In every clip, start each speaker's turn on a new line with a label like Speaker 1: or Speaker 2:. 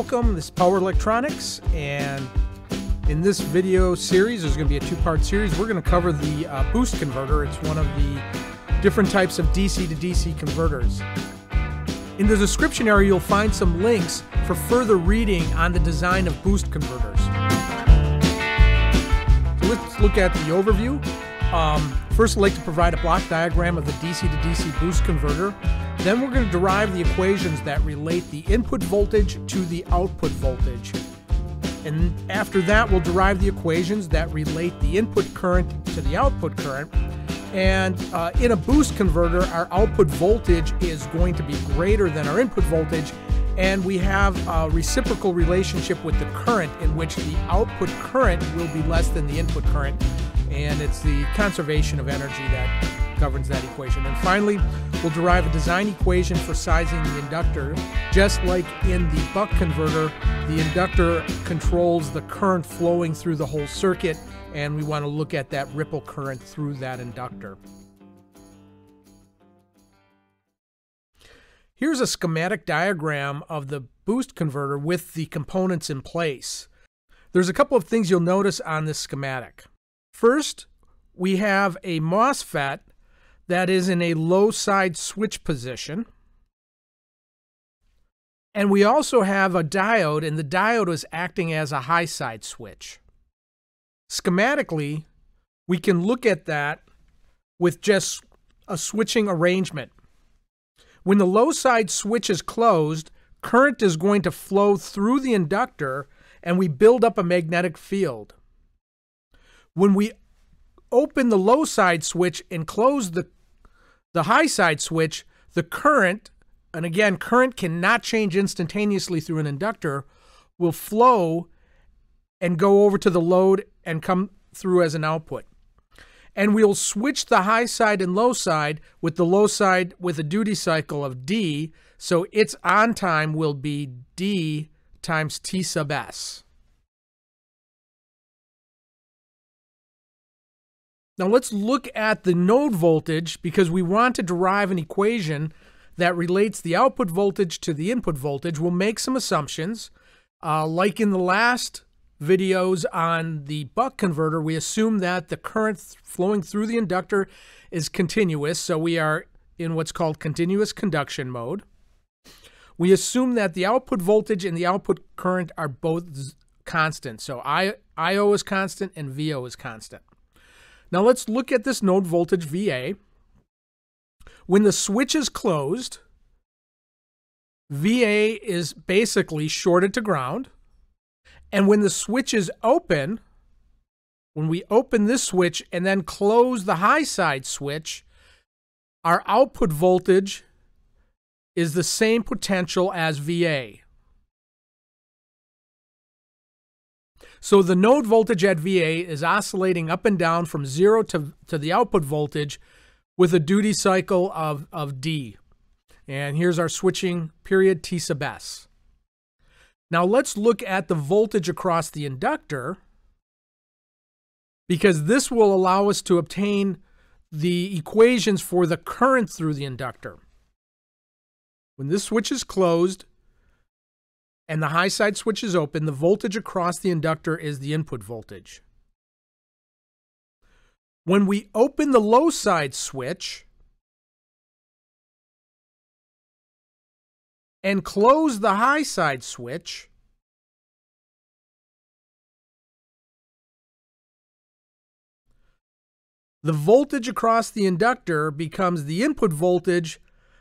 Speaker 1: welcome. This is Power Electronics, and in this video series, there's going to be a two-part series. We're going to cover the uh, boost converter. It's one of the different types of DC to DC converters. In the description area, you'll find some links for further reading on the design of boost converters. So let's look at the overview. Um, first, I'd like to provide a block diagram of the DC to DC boost converter. Then we're going to derive the equations that relate the input voltage to the output voltage. And after that, we'll derive the equations that relate the input current to the output current. And uh, in a boost converter, our output voltage is going to be greater than our input voltage. And we have a reciprocal relationship with the current in which the output current will be less than the input current. And it's the conservation of energy that governs that equation. And finally, we'll derive a design equation for sizing the inductor. Just like in the buck converter, the inductor controls the current flowing through the whole circuit, and we want to look at that ripple current through that inductor. Here's a schematic diagram of the boost converter with the components in place. There's a couple of things you'll notice on this schematic. First, we have a MOSFET that is in a low side switch position. And we also have a diode, and the diode is acting as a high side switch. Schematically, we can look at that with just a switching arrangement. When the low side switch is closed, current is going to flow through the inductor and we build up a magnetic field. When we open the low side switch and close the the high side switch, the current, and again, current cannot change instantaneously through an inductor, will flow and go over to the load and come through as an output. And we'll switch the high side and low side with the low side with a duty cycle of D, so its on time will be D times T sub S. Now let's look at the node voltage because we want to derive an equation that relates the output voltage to the input voltage. We'll make some assumptions. Uh, like in the last videos on the buck converter, we assume that the current flowing through the inductor is continuous, so we are in what's called continuous conduction mode. We assume that the output voltage and the output current are both constant, so I, IO is constant and VO is constant. Now let's look at this node voltage VA. When the switch is closed, VA is basically shorted to ground. And when the switch is open, when we open this switch and then close the high side switch, our output voltage is the same potential as VA. So the node voltage at VA is oscillating up and down from zero to, to the output voltage with a duty cycle of, of D. And here's our switching period T sub S. Now let's look at the voltage across the inductor because this will allow us to obtain the equations for the current through the inductor. When this switch is closed, and the high side switch is open, the voltage across the inductor is the input voltage. When we open the low side switch and close the high side switch, the voltage across the inductor becomes the input voltage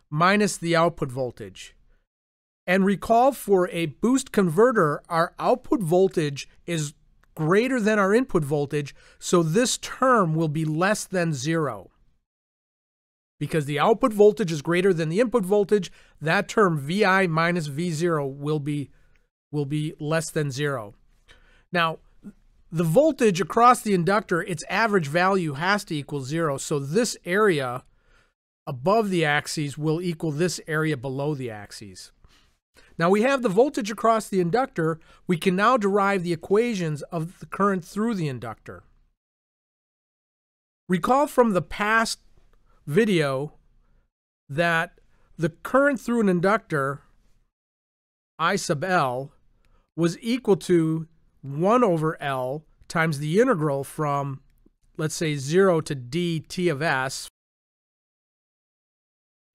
Speaker 1: minus the output voltage. And recall for a boost converter, our output voltage is greater than our input voltage, so this term will be less than zero. Because the output voltage is greater than the input voltage, that term VI minus V0 will be, will be less than zero. Now, the voltage across the inductor, its average value has to equal zero, so this area above the axes will equal this area below the axes. Now we have the voltage across the inductor. We can now derive the equations of the current through the inductor. Recall from the past video that the current through an inductor, I sub L, was equal to 1 over L times the integral from, let's say, 0 to dt of s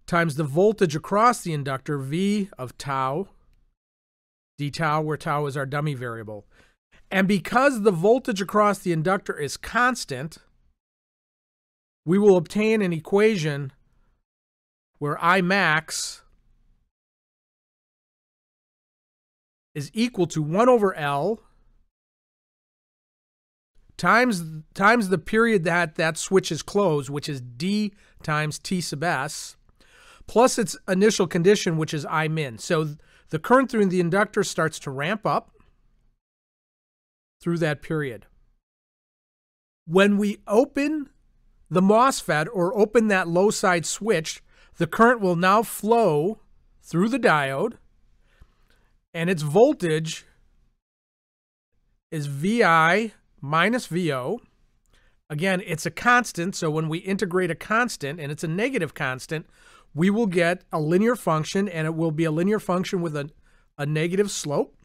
Speaker 1: times the voltage across the inductor, V of tau, d tau, where tau is our dummy variable. And because the voltage across the inductor is constant, we will obtain an equation where I max is equal to 1 over L times, times the period that that switch is closed, which is D times T sub S, plus its initial condition, which is I min. So the current through the inductor starts to ramp up through that period. When we open the MOSFET or open that low side switch, the current will now flow through the diode and its voltage is VI minus VO. Again, it's a constant, so when we integrate a constant, and it's a negative constant, we will get a linear function, and it will be a linear function with a, a negative slope.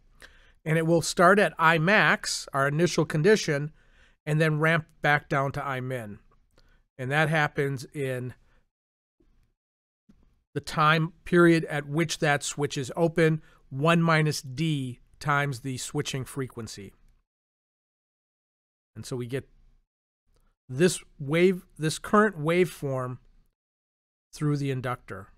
Speaker 1: And it will start at I max, our initial condition, and then ramp back down to I min. And that happens in the time period at which that switch is open, 1 minus d times the switching frequency. And so we get this wave, this current waveform through the inductor.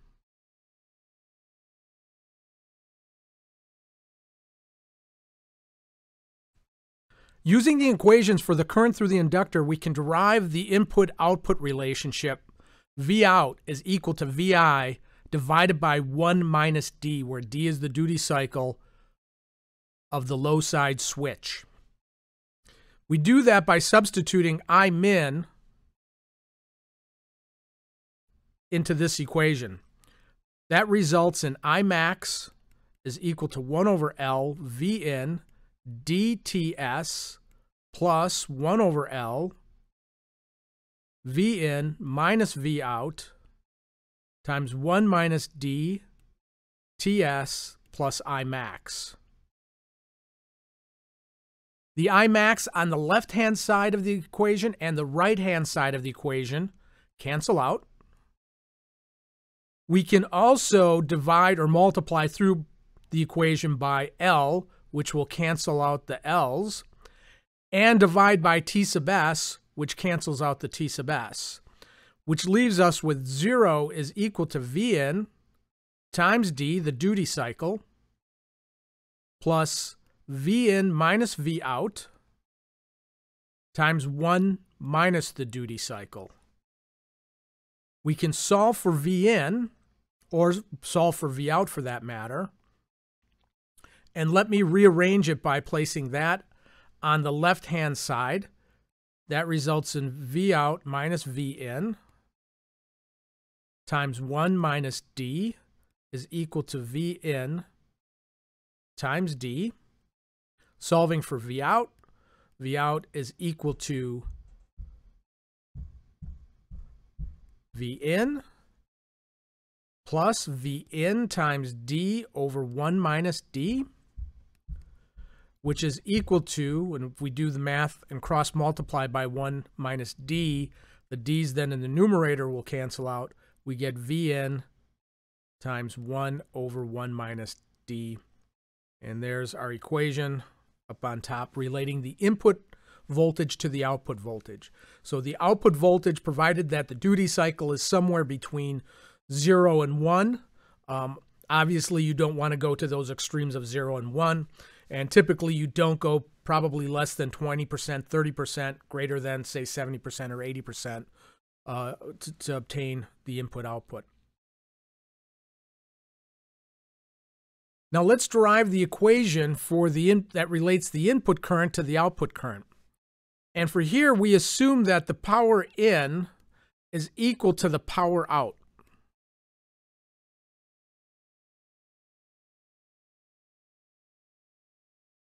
Speaker 1: Using the equations for the current through the inductor, we can derive the input-output relationship. V out is equal to VI divided by 1 minus D, where D is the duty cycle of the low side switch. We do that by substituting I min into this equation. That results in I max is equal to 1 over L V in dTs plus 1 over L V in minus V out times 1 minus D TS plus I max. The I max on the left-hand side of the equation and the right-hand side of the equation cancel out. We can also divide or multiply through the equation by L, which will cancel out the L's, and divide by T sub S, which cancels out the T sub S, which leaves us with 0 is equal to Vn times D, the duty cycle, plus V in minus V out times 1 minus the duty cycle. We can solve for V in, or solve for V out for that matter. And let me rearrange it by placing that on the left-hand side. That results in V out minus V in times 1 minus D is equal to V in times D. Solving for V out, V out is equal to V in plus V in times D over 1 minus D, which is equal to, and if we do the math and cross multiply by 1 minus D, the D's then in the numerator will cancel out. We get V in times 1 over 1 minus D. And there's our equation up on top relating the input voltage to the output voltage. So the output voltage, provided that the duty cycle is somewhere between 0 and 1, um, obviously you don't want to go to those extremes of 0 and 1, and typically you don't go probably less than 20%, 30%, greater than, say, 70% or 80% uh, to, to obtain the input Now let's derive the equation for the in, that relates the input current to the output current. And for here, we assume that the power in is equal to the power out.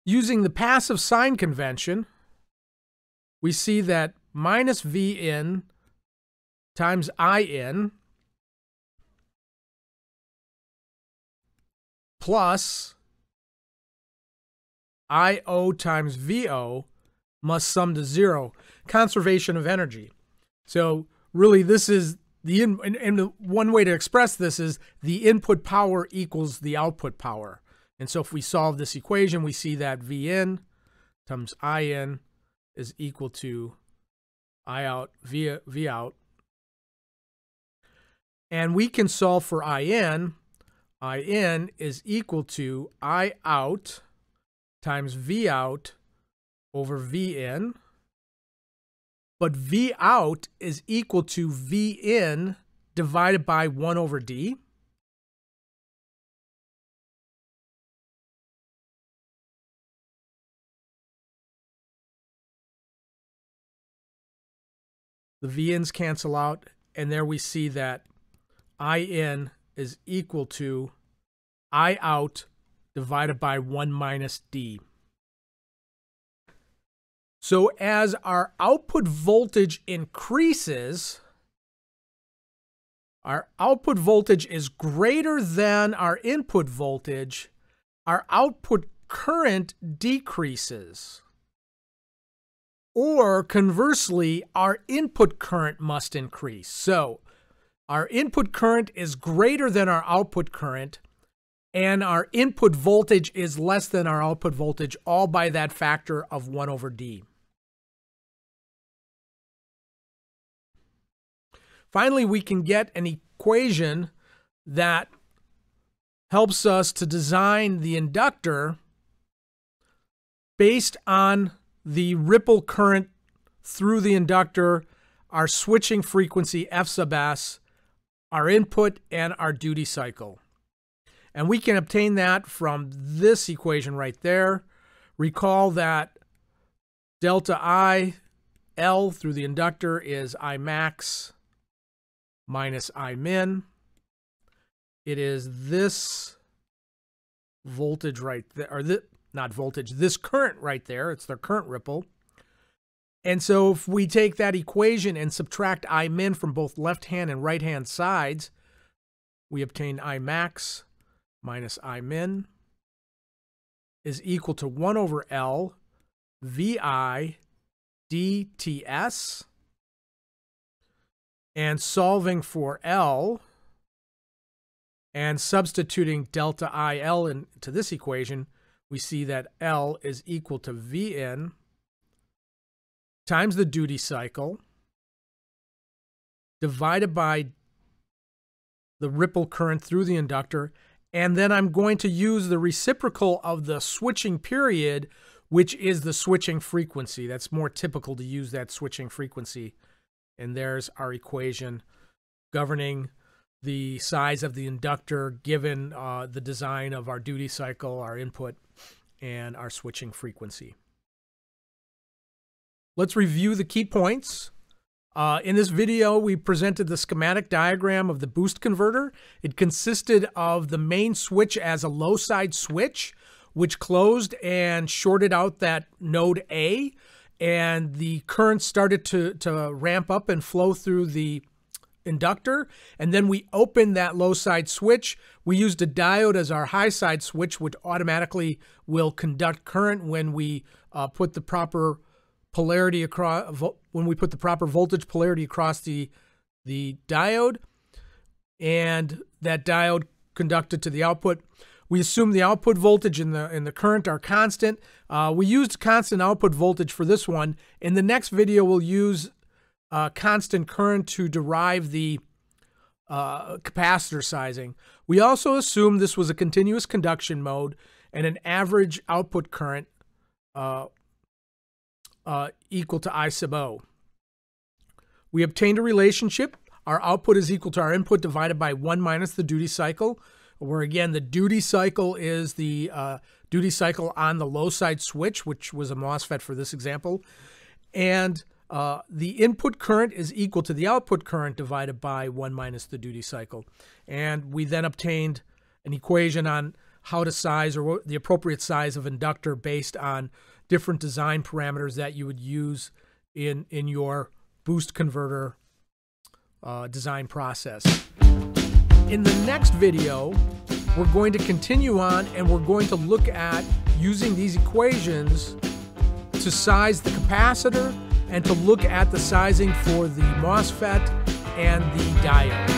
Speaker 1: Using the passive sign convention, we see that minus V in times I in plus IO times VO must sum to zero. Conservation of energy. So really this is the in, and, and one way to express this is the input power equals the output power. And so if we solve this equation, we see that V in times in is equal to I out V, v out. And we can solve for in. I in is equal to I out times V out over V in. But V out is equal to V in divided by 1 over D. The V ins cancel out, and there we see that I in is equal to I out divided by 1 minus D. So as our output voltage increases, our output voltage is greater than our input voltage, our output current decreases. Or conversely, our input current must increase. So our input current is greater than our output current, and our input voltage is less than our output voltage, all by that factor of 1 over D. Finally, we can get an equation that helps us to design the inductor based on the ripple current through the inductor, our switching frequency F sub S, our input, and our duty cycle. And we can obtain that from this equation right there. Recall that delta I L through the inductor is I max minus I min. It is this voltage right there, or this, not voltage, this current right there. It's the current ripple. And so if we take that equation and subtract I min from both left hand and right hand sides, we obtain I max minus I min is equal to 1 over L VI DTS. And solving for L and substituting delta IL into this equation, we see that L is equal to Vn times the duty cycle divided by the ripple current through the inductor and then I'm going to use the reciprocal of the switching period, which is the switching frequency. That's more typical to use that switching frequency. And there's our equation governing the size of the inductor given uh, the design of our duty cycle, our input, and our switching frequency. Let's review the key points. Uh, in this video, we presented the schematic diagram of the boost converter. It consisted of the main switch as a low side switch, which closed and shorted out that node A, and the current started to, to ramp up and flow through the inductor. And then we opened that low side switch. We used a diode as our high side switch, which automatically will conduct current when we uh, put the proper polarity across when we put the proper voltage polarity across the the diode and that diode conducted to the output. We assume the output voltage and the and the current are constant. Uh, we used constant output voltage for this one. In the next video we'll use uh, constant current to derive the uh, capacitor sizing. We also assume this was a continuous conduction mode and an average output current uh, uh, equal to I sub O. We obtained a relationship. Our output is equal to our input divided by 1 minus the duty cycle, where again, the duty cycle is the uh, duty cycle on the low side switch, which was a MOSFET for this example. And uh, the input current is equal to the output current divided by 1 minus the duty cycle. And we then obtained an equation on how to size or the appropriate size of inductor based on different design parameters that you would use in, in your boost converter uh, design process. In the next video, we're going to continue on and we're going to look at using these equations to size the capacitor and to look at the sizing for the MOSFET and the diode.